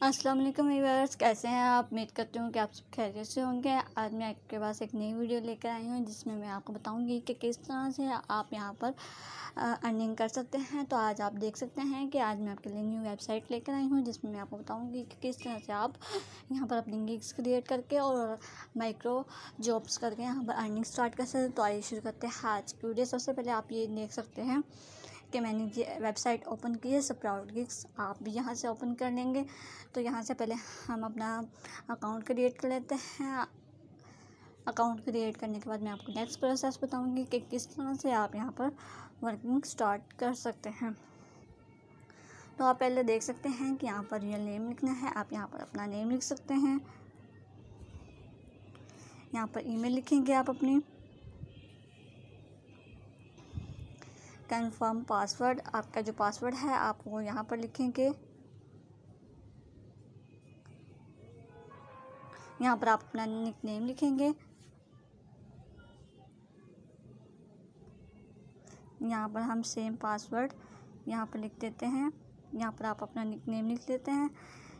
अस्सलाम वालेकुम व्यूअर्स, कैसे हैं आप? उम्मीद करती हूँ कि आप सब खैरियत से होंगे। आज मैं आपके पास एक नई वीडियो लेकर आई हूँ, जिसमें मैं आपको बताऊँगी कि किस तरह से आप यहाँ पर अर्निंग कर सकते हैं। तो आज आप देख सकते हैं कि आज मैं आपके लिए न्यू वेबसाइट लेकर आई हूँ, जिसमें मैं आपको बताऊँगी कि किस तरह से आप यहाँ पर अपनी गिग्स क्रिएट करके और माइक्रो जॉब्स करके यहाँ पर अर्निंग स्टार्ट कर सकते तो आइए शुरू करते हैं आज की वीडियो सबसे पहले आप ये देख सकते हैं कि मैंने ये वेबसाइट ओपन की है स्प्राउट गिग्स आप भी यहाँ से ओपन कर लेंगे। तो यहाँ से पहले हम अपना अकाउंट क्रिएट कर लेते हैं। अकाउंट क्रिएट करने के बाद मैं आपको नेक्स्ट प्रोसेस बताऊँगी कि किस तरह से आप यहाँ पर वर्किंग स्टार्ट कर सकते हैं। तो आप पहले देख सकते हैं कि यहाँ पर रियल नेम लिखना है। आप यहाँ पर अपना नेम लिख सकते हैं। यहाँ पर ईमेल लिखेंगे आप अपनी। कन्फर्म पासवर्ड आपका जो पासवर्ड है, आप वो यहाँ पर लिखेंगे। यहाँ पर आप अपना निक नेम लिखेंगे। यहाँ पर हम सेम पासवर्ड यहाँ पर लिख देते हैं। यहाँ पर आप अपना निक नेम लिख लेते हैं।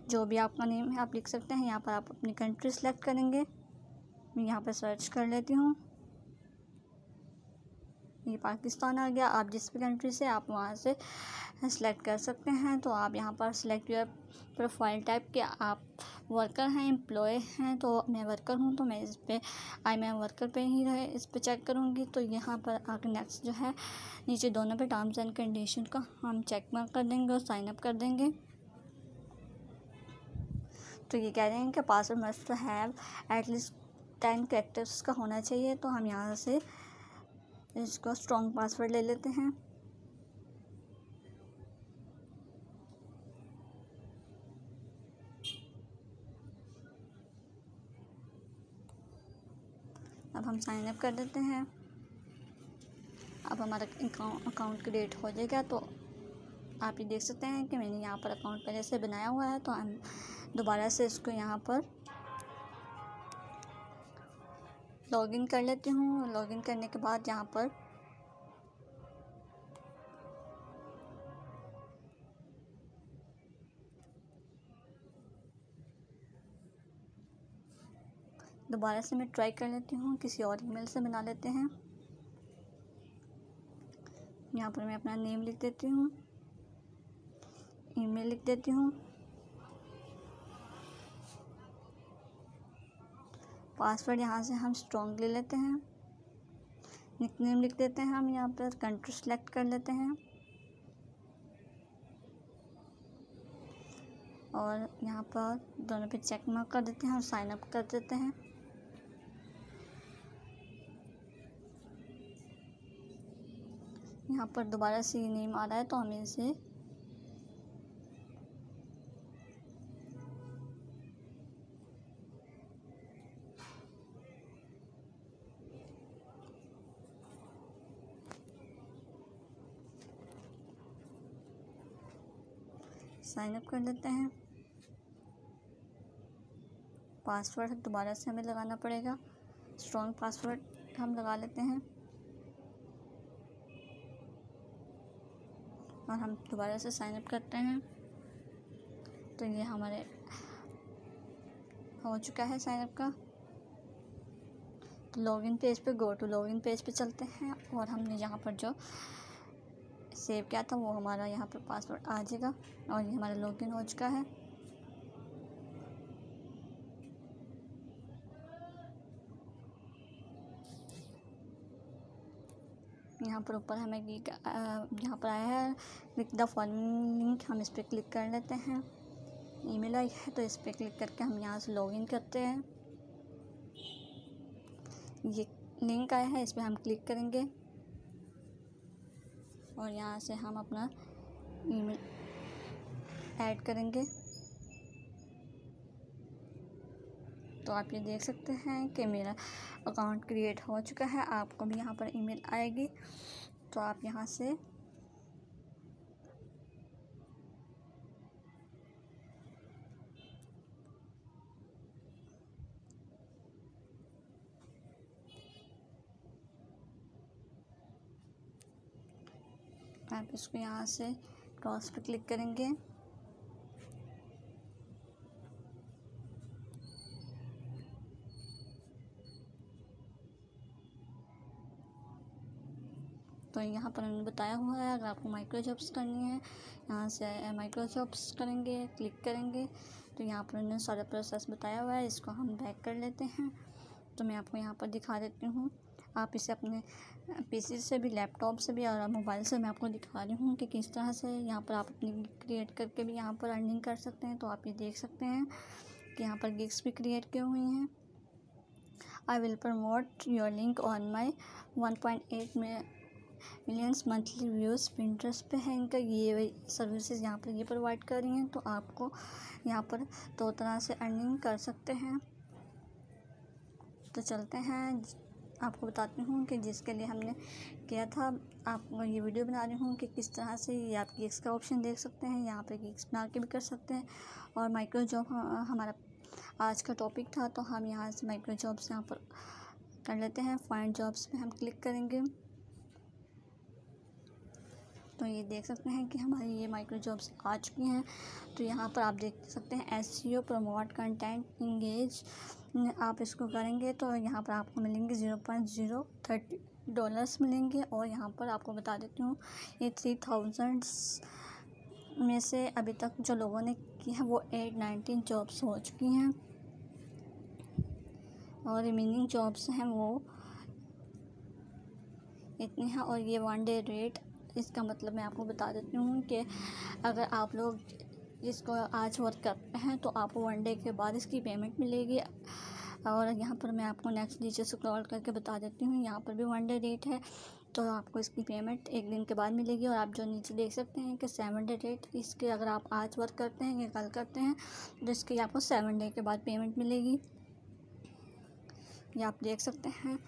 जो भी आपका नेम है, आप लिख सकते हैं। यहाँ पर आप अपनी कंट्री सेलेक्ट करेंगे। मैं यहाँ पर सर्च कर लेती हूँ। ये पाकिस्तान आ गया। आप जिस भी कंट्री से आप वहाँ से सेलेक्ट कर सकते हैं। तो आप यहाँ पर सेलेक्ट योर प्रोफ़ाइल टाइप के आप वर्कर हैं एम्प्लॉय हैं तो मैं वर्कर हूँ तो मैं इस पर आई मैं वर्कर पे ही रहे, इस पर चेक करूँगी। तो यहाँ पर आगे नेक्स्ट जो है, नीचे दोनों पे टर्म्स एंड कंडीशन का हम चेक मार्क कर देंगे और साइन अप कर देंगे। तो ये कह रहे हैं कि password must have at least ten characters का होना चाहिए। तो हम यहाँ से इसको स्ट्रॉन्ग पासवर्ड ले लेते हैं। अब हम साइन अप कर देते हैं। अब हमारा अकाउंट क्रिएट हो जाएगा तो आप ये देख सकते हैं कि मैंने यहाँ पर अकाउंट पहले से बनाया हुआ है तो हम दोबारा से इसको यहाँ पर लॉगिन कर लेती हूँ। लॉगिन करने के बाद यहाँ पर दोबारा से मैं ट्राई कर लेती हूँ। किसी और ईमेल से बना लेते हैं। यहाँ पर मैं अपना नेम लिख देती हूँ। ईमेल लिख देती हूँ। पासवर्ड यहाँ से हम स्ट्रॉन्ग ले लेते हैं। निकनेम लिख देते हैं हम, यहाँ पर कंट्री सेलेक्ट कर लेते हैं। और यहाँ पर दोनों पे चेक मार्क कर देते हैं और साइन अप कर देते हैं। यहाँ पर दोबारा से नेम आ रहा है तो हमें इसे साइन अप कर लेते हैं। पासवर्ड दोबारा से हमें लगाना पड़ेगा। स्ट्रॉन्ग पासवर्ड हम लगा लेते हैं। और हम दोबारा से साइन अप करते हैं। तो ये हमारे हो चुका है साइन अप का। तो लॉगिन पेज पे गो टू लॉगिन पेज पे चलते हैं। और हमने यहाँ पर जो सेव किया था वो हमारा यहाँ पर पासवर्ड आ जाएगा और ये हमारा लॉगिन हो चुका है। यहाँ पर ऊपर हमें यहाँ पर आया है क्लिक द लिंक हम इस पर क्लिक कर लेते हैं। ईमेल आई है तो इस पर क्लिक करके हम यहाँ से लॉगिन करते हैं। ये लिंक आया है, इस पर हम क्लिक करेंगे। और यहाँ से हम अपना ईमेल ऐड करेंगे। तो आप ये देख सकते हैं कि मेरा अकाउंट क्रिएट हो चुका है, आपको भी यहाँ पर ईमेल आएगी। तो आप यहाँ से आप इसको यहाँ से क्रॉस पर क्लिक करेंगे। तो यहाँ पर हमने बताया हुआ है, अगर आपको माइक्रो जॉब्स करनी है, यहाँ से माइक्रो जॉब्स करेंगे क्लिक करेंगे तो यहाँ पर हमने सारा प्रोसेस बताया हुआ है, इसको हम बैक कर लेते हैं। तो मैं आपको यहाँ पर दिखा देती हूँ। आप इसे अपने पीसी से भी लैपटॉप से भी और मोबाइल से मैं आपको दिखा रही हूँ कि किस तरह से यहाँ पर आप अपनी क्रिएट करके भी यहाँ पर अर्निंग कर सकते हैं। तो आप ये देख सकते हैं कि यहाँ पर गिग्स भी क्रिएट किए हुए हैं। I will promote your link on my one point eight में मिलियंस मंथली व्यूज़ पिंट्रेस्ट पे हैं इनका, ये सर्विसेज़ यहाँ पर ये प्रोवाइड कर रही हैं। तो आपको यहाँ पर दो तरह से अर्निंग कर सकते हैं। तो चलते हैं। आपको बताती हूँ कि जिसके लिए हमने किया था। आप ये वीडियो बना रही हूँ कि किस तरह से ये आप गिग्स का ऑप्शन देख सकते हैं, यहाँ पे गिग्स बना के भी कर सकते हैं। और माइक्रो जॉब हमारा आज का टॉपिक था तो हम यहाँ से माइक्रो जॉब्स यहाँ पर कर लेते हैं। फाइंड जॉब्स पे हम क्लिक करेंगे। तो ये देख सकते हैं कि हमारी ये माइक्रो जॉब्स आ चुकी हैं। तो यहाँ पर आप देख सकते हैं S C O promote content engage आप इसको करेंगे तो यहाँ पर आपको मिलेंगे zero point zero thirty dollars मिलेंगे और यहाँ पर आपको बता देती हूँ, ये थ्री थाउजेंड्स में से अभी तक जो लोगों ने की है वो एट नाइनटीन जॉब्स हो चुकी हैं। और रिमेनिंग जॉब्स हैं वो इतनी हैं और ये वन डे रेट इसका मतलब मैं आपको बता देती हूँ कि अगर आप लोग इसको आज वर्क करते हैं तो आपको वन डे के बाद इसकी पेमेंट मिलेगी। और यहाँ पर मैं आपको नेक्स्ट नीचे स्क्रॉल करके बता देती हूँ, यहाँ पर भी वन डे रेट है तो आपको इसकी पेमेंट एक दिन के बाद मिलेगी। और आप जो नीचे देख सकते हैं कि सेवन डे रेट इसके अगर आप आज वर्क करते हैं या कल करते हैं तो इसकी आपको सेवन डे के बाद पेमेंट मिलेगी। ये आप देख सकते हैं।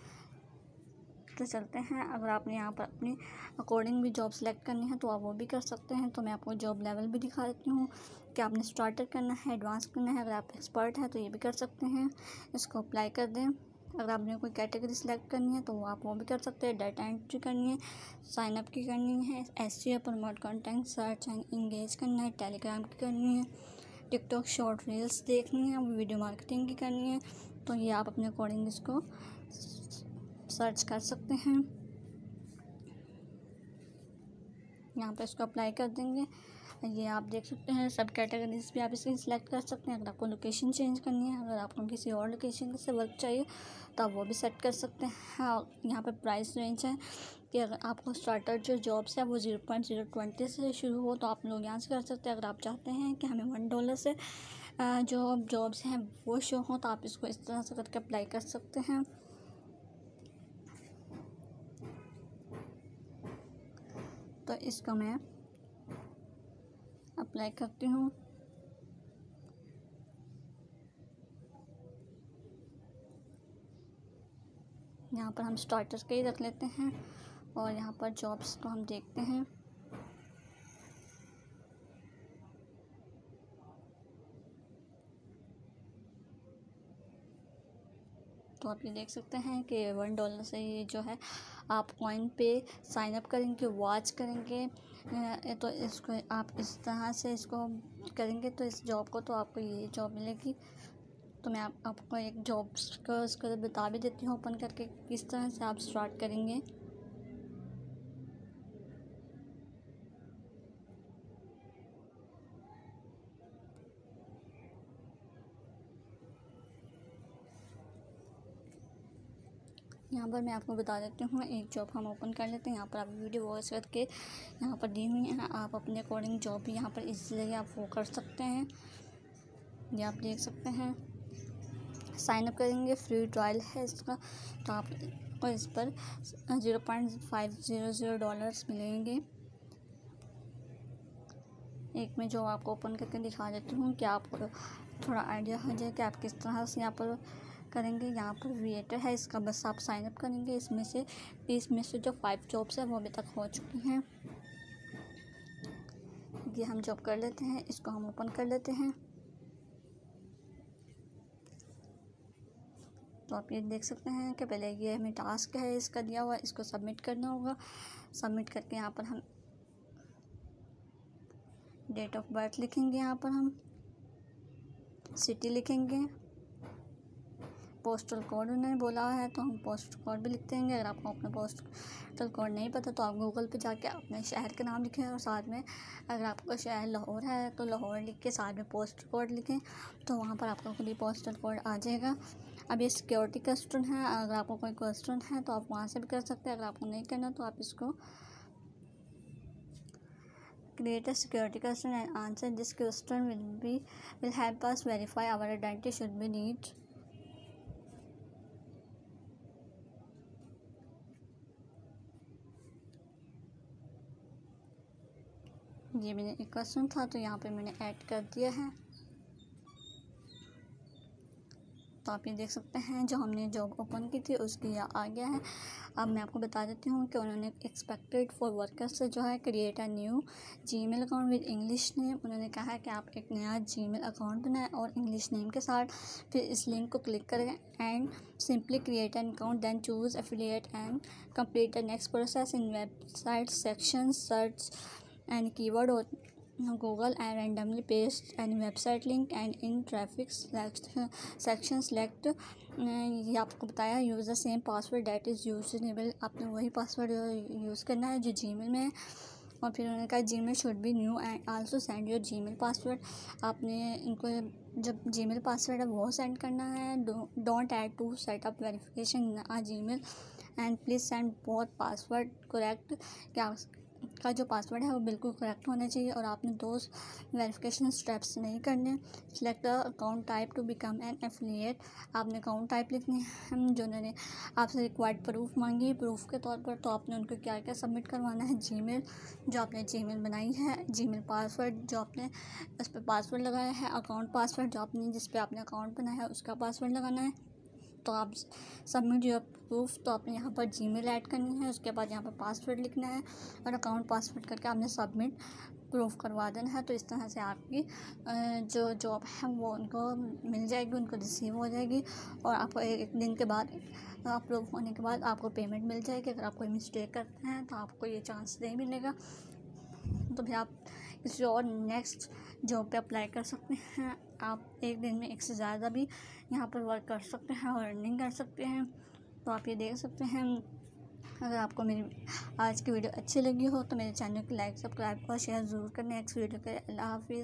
तो चलते हैं। अगर आपने यहाँ पर अपनी अकॉर्डिंग भी जॉब सेलेक्ट करनी है तो आप वो भी कर सकते हैं। तो मैं आपको जॉब लेवल भी दिखा देती हूँ कि आपने स्टार्टर करना है एडवांस करना है। अगर आप एक्सपर्ट हैं तो ये भी कर सकते हैं। इसको अप्लाई कर दें। अगर आपने कोई कैटेगरी सेलेक्ट करनी है तो आप वो भी कर सकते हैं। डाटा एंट्री करनी है साइन अप की करनी है S C promote content search and engage करना है टेलीग्राम की करनी है टिकटॉक शॉर्ट रील्स देखनी है, वीडियो मार्केटिंग की करनी है। तो ये आप अपने अकॉर्डिंग इसको सर्च कर सकते हैं। यहाँ पर इसको अप्लाई कर देंगे। ये आप देख सकते हैं, सब कैटेगरीज भी आप इसकी सिलेक्ट कर सकते हैं। अगर आपको लोकेशन चेंज करनी है, अगर आपको किसी और लोकेशन से वर्क चाहिए तो आप वो भी सेट कर सकते हैं। और यहाँ पर प्राइस रेंज है कि अगर आपको स्टार्टर जो जॉब्स है, वो ज़ीरो पॉइंट ज़ीरो ट्वेंटी से शुरू हो तो आप लोग यहाँ से कर सकते हैं। अगर आप चाहते हैं कि हमें वन डॉलर से जो जॉब्स हैं, वो शो हों तो आप इसको इस तरह से करके अप्लाई कर सकते हैं। तो इसको मैं अप्लाई करती हूँ। यहाँ पर हम स्टार्टर के ही रख लेते हैं और यहाँ पर जॉब्स को हम देखते हैं। तो आप ये देख सकते हैं कि वन डॉलर से ये जो है आप कॉइन पे साइन अप करेंगे वॉच करेंगे तो इसको आप इस तरह से इसको करेंगे तो इस जॉब को तो आपको ये जॉब मिलेगी। तो मैं आप, आपको एक जॉब का उसको बता भी देती हूँ ओपन करके किस तरह से आप स्टार्ट करेंगे। यहाँ पर मैं आपको बता देती हूँ, एक जॉब हम ओपन कर लेते हैं। यहाँ पर आप वीडियो वॉच करके यहाँ पर दी हुई है। आप अपने अकॉर्डिंग जॉब भी यहाँ पर इजीली आप वो कर सकते हैं। ये आप देख सकते हैं। साइन अप करेंगे फ्री ट्रायल है इसका। तो आपको इस पर zero point five zero zero dollars मिलेंगे। एक में जो आपको ओपन करके दिखा देती हूँ कि आपको थोड़ा आइडिया हो जाए कि आप किस तरह से यहाँ पर करेंगे, यहाँ पर वेटर है, इसका बस आप साइन अप करेंगे, इसमें से इसमें से जो फाइव जॉब्स हैं, वो अभी तक हो चुकी हैं। ये हम जॉब कर लेते हैं, इसको हम ओपन कर लेते हैं। तो आप ये देख सकते हैं कि पहले ये हमें टास्क है, इसका दिया हुआ, इसको सबमिट करना होगा। सबमिट करके यहाँ पर हम डेट ऑफ़ बर्थ लिखेंगे, यहाँ पर हम सिटी लिखेंगे। पोस्टल कोड उन्होंने बोला है तो हम पोस्टल कोड भी लिख देंगे अगर आपको अपना पोस्टल कोड नहीं पता तो आप गूगल पे जाके अपने शहर का नाम लिखें और साथ में अगर आपका शहर लाहौर है तो लाहौर लिख के साथ में पोस्टल कोड लिखें तो वहाँ पर आपका खुद ही पोस्टल कोड आ जाएगा। अब ये सिक्योरिटी क्वेश्चन है। अगर आपको कोई क्वेश्चन है तो आप वहाँ से भी कर सकते हैं। अगर आपको नहीं करना तो आप इसको create a security question and answer. This question will be, will help us verify our identity should need ये मैंने एक क्वेश्चन था तो यहाँ पे मैंने ऐड कर दिया है। तो आप ये देख सकते हैं, जो हमने जॉब ओपन की थी, उसकी यह आ गया है। अब मैं आपको बता देती हूँ कि उन्होंने एक्सपेक्टेड फॉर वर्कर्स से जो है create a new Gmail account with English name उन्होंने कहा है कि आप एक नया जीमेल अकाउंट बनाएँ और इंग्लिश नेम के साथ फिर इस लिंक को क्लिक करें and simply create an account then choose affiliate and complete the next process in website section search and keyword Google and randomly paste any website link and in traffic section select. ये आपको बताया use the same password that is usable आपने वही password use करना है जो जी में है। और फिर उन्होंने कहा Gmail should be new and also send your Gmail password आपने इनको जब जी मेल पासवर्ड है, वो सेंड करना है। Don't add to set up verification uh Gmail and please send both password correct क्या का जो पासवर्ड है वो बिल्कुल करेक्ट होना चाहिए और आपने दो वेरिफिकेशन स्टेप्स नहीं करने select account type to become an affiliate आपने अकाउंट टाइप लिखने है, जो उन्होंने आपसे रिक्वायर्ड प्रूफ मांगी। प्रूफ के तौर पर तो आपने उनको क्या क्या सबमिट करवाना है? जी जो आपने जी बनाई है जी पासवर्ड जो आपने उस पर पासवर्ड लगाया है अकाउंट पासवर्ड जो आपने जिस पर आपने अकाउंट बनाया है, उसका पासवर्ड लगाना है। तो आप सबमिट योर प्रूफ तो आपने यहाँ पर जीमेल ऐड करनी है, उसके बाद यहाँ पर पासवर्ड लिखना है और अकाउंट पासवर्ड करके आपने सबमिट प्रूफ करवा देना है। तो इस तरह से आपकी जो जॉब है वो उनको मिल जाएगी, उनको रिसीव हो जाएगी और आपको एक दिन के बाद अप्रूव होने के बाद आपको पेमेंट मिल जाएगी। अगर आप कोई मिस्टेक करते हैं तो आपको ये चांस नहीं मिलेगा। तो फिर आप किसी और नेक्स्ट जॉब पे अप्लाई कर सकते हैं। आप एक दिन में एक से ज़्यादा भी यहाँ पर वर्क कर सकते हैं और अर्निंग कर सकते हैं तो आप ये देख सकते हैं। अगर आपको मेरी आज की वीडियो अच्छी लगी हो तो मेरे चैनल को लाइक सब्सक्राइब और शेयर ज़रूर करें नेक्स्ट वीडियो के अल्लाह हाफिज़।